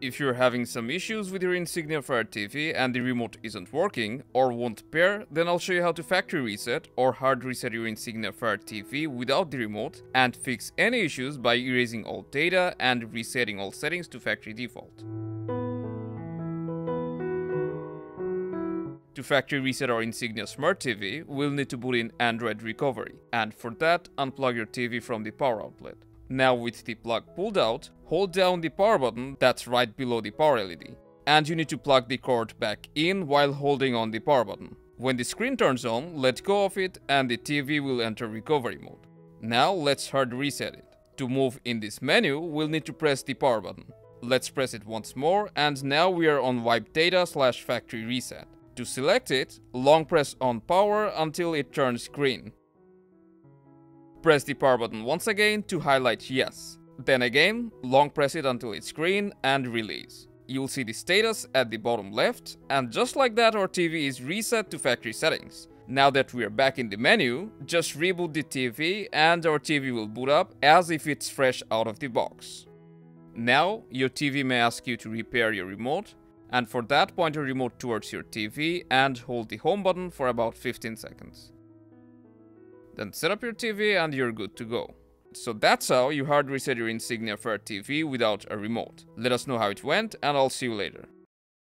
If you're having some issues with your Insignia Fire TV and the remote isn't working or won't pair, then I'll show you how to factory reset or hard reset your Insignia Fire TV without the remote and fix any issues by erasing all data and resetting all settings to factory default. To factory reset our Insignia Smart TV, we'll need to boot in Android Recovery, and for that, unplug your TV from the power outlet. Now with the plug pulled out, hold down the power button that's right below the power LED. And you need to plug the cord back in while holding on the power button. When the screen turns on, let go of it and the TV will enter recovery mode. Now let's hard reset it. To move in this menu, we'll need to press the power button. Let's press it once more and now we are on wipe data slash factory reset. To select it, long press on power until it turns green. Press the power button once again to highlight yes. Then again, long press it until it's green and release. You'll see the status at the bottom left, and just like that our TV is reset to factory settings. Now that we're back in the menu, just reboot the TV and our TV will boot up as if it's fresh out of the box. Now, your TV may ask you to repair your remote, and for that point your remote towards your TV and hold the home button for about 15 seconds. Then set up your TV and you're good to go. So that's how you hard reset your Insignia Fire TV without a remote. Let us know how it went and I'll see you later.